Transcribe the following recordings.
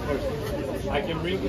person. I can read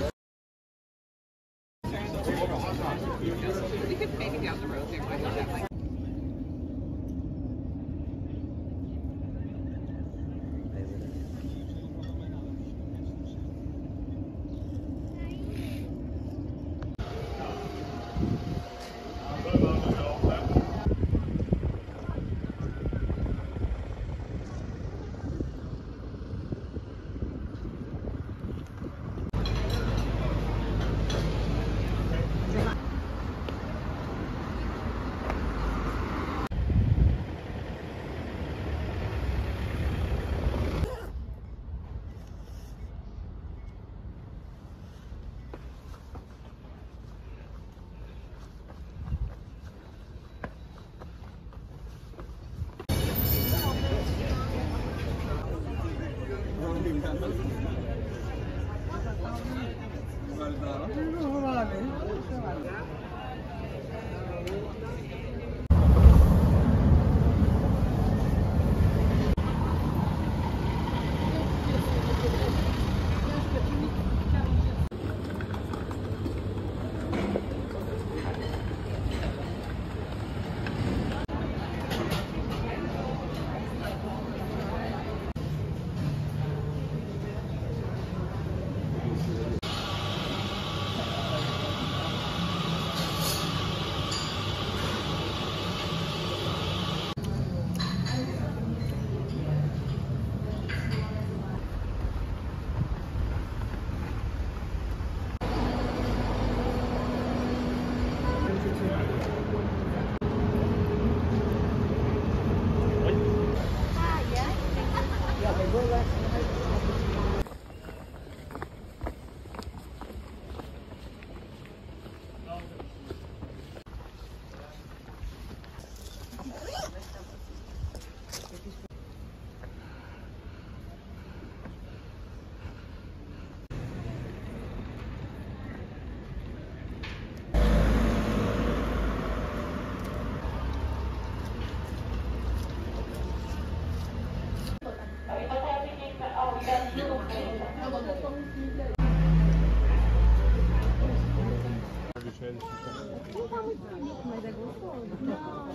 Não tá muito bonito, mas é gostoso. Não.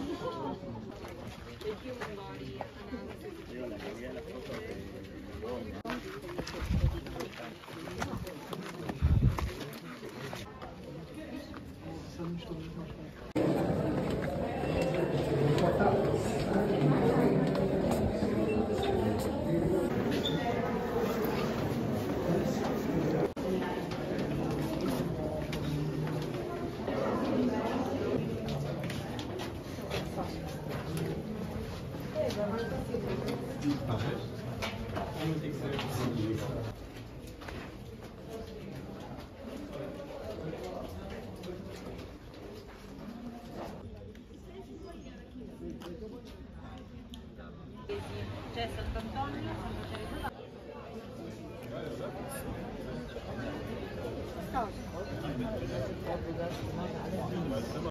Yo, yo, yo, yo,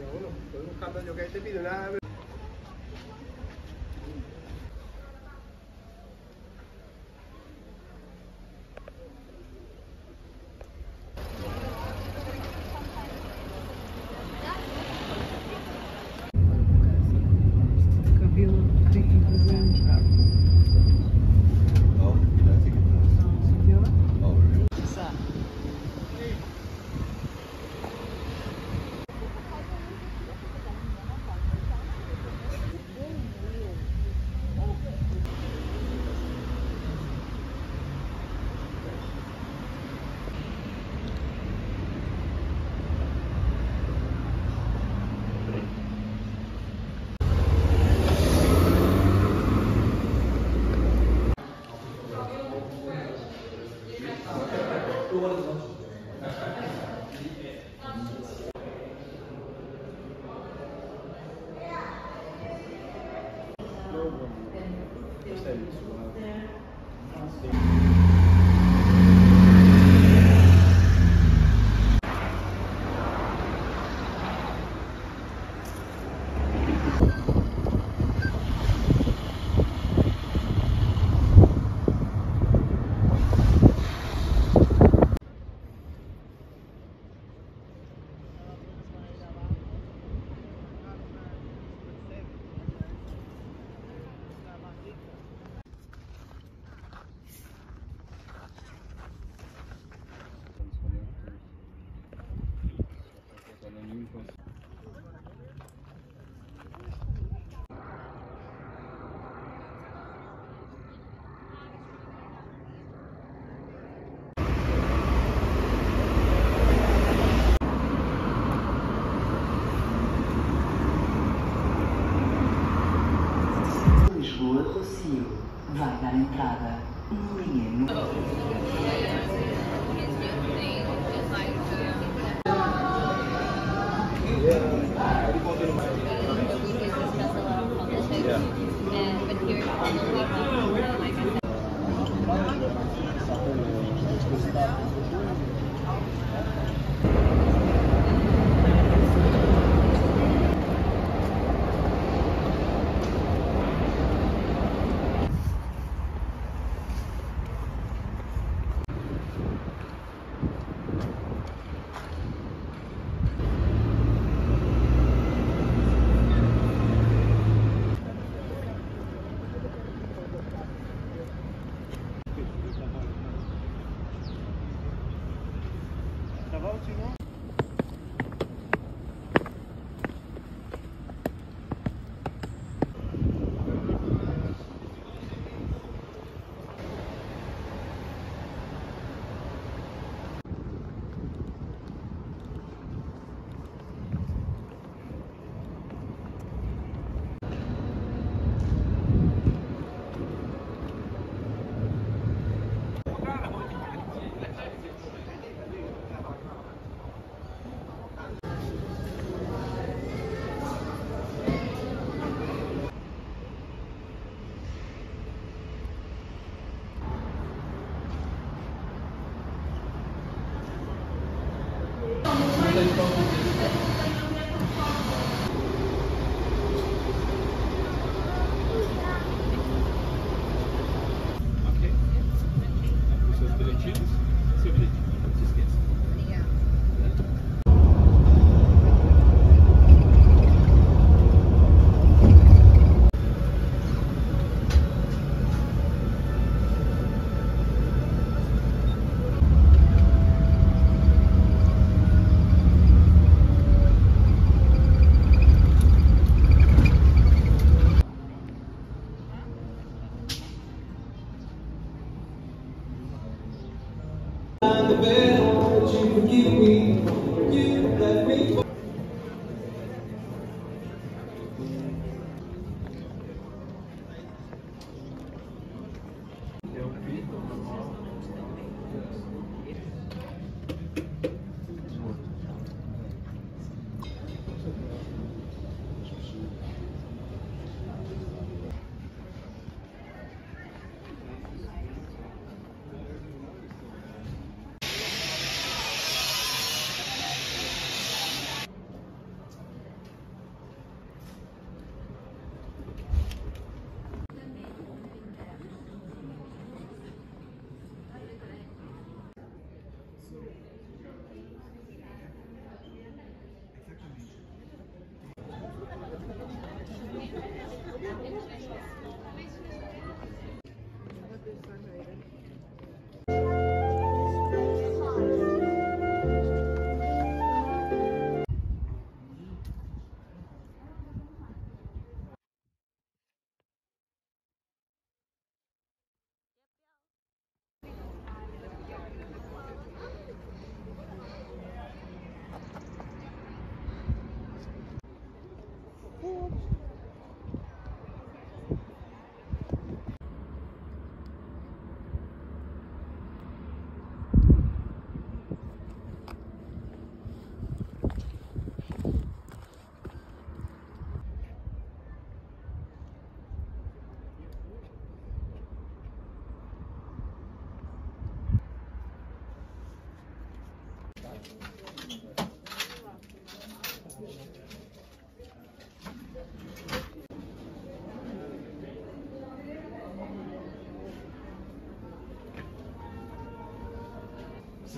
yo, yo, yo, Thank you. vote, you know?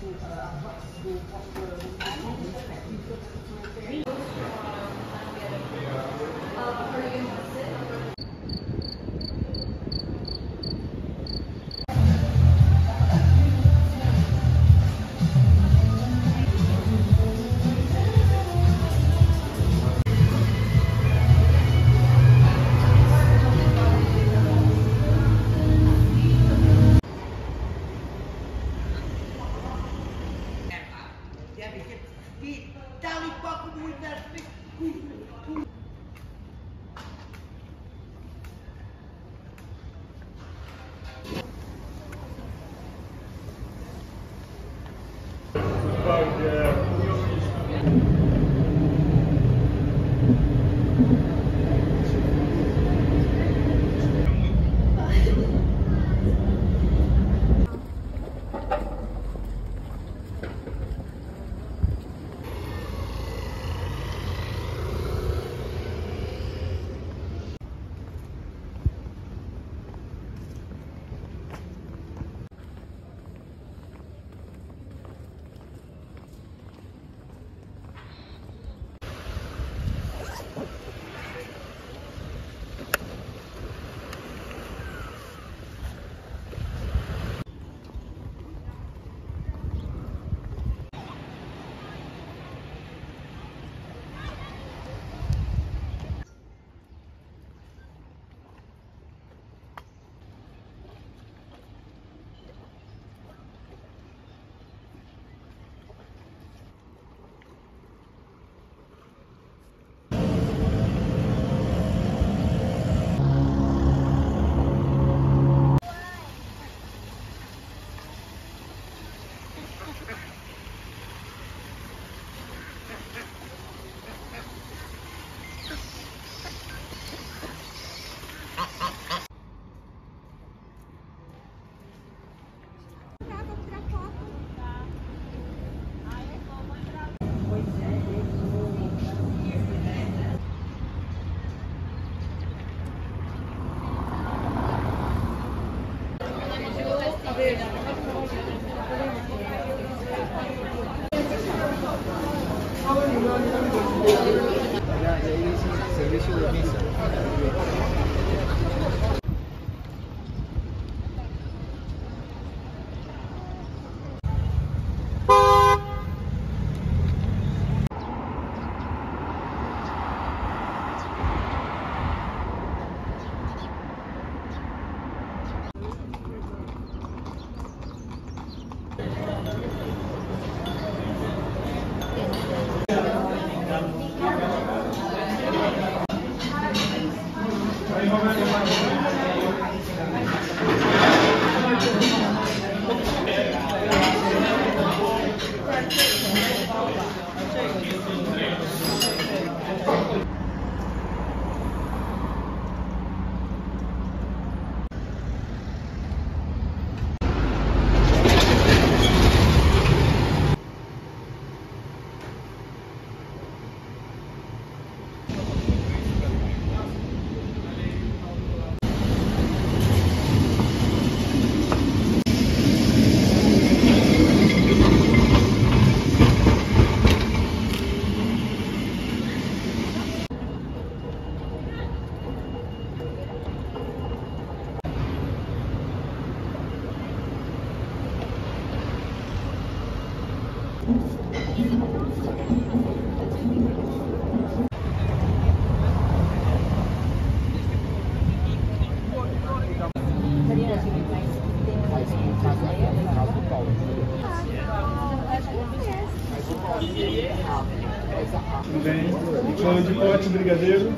Thank you. Dali poco muitas servicio de misa. Tudo bem? Pão de pote, brigadeiro.